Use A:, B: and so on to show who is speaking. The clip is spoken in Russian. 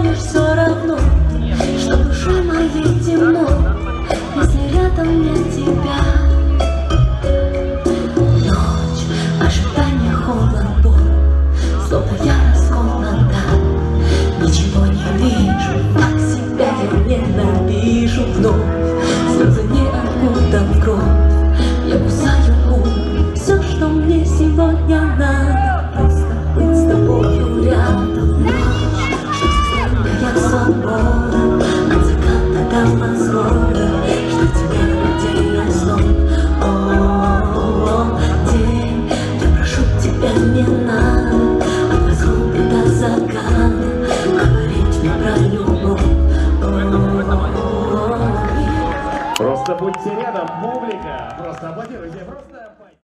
A: знаешь все равно, что души моей темно, если рядом нет тебя. Ночь, ожидание, холод, боль, словно я ничего не вижу, а себя я ненавижу вновь, слезы не откуда кровь, я кусаю губы, все, что мне сегодня надо.
B: Просто будьте рядом, публика. Просто аплодируйте, просто.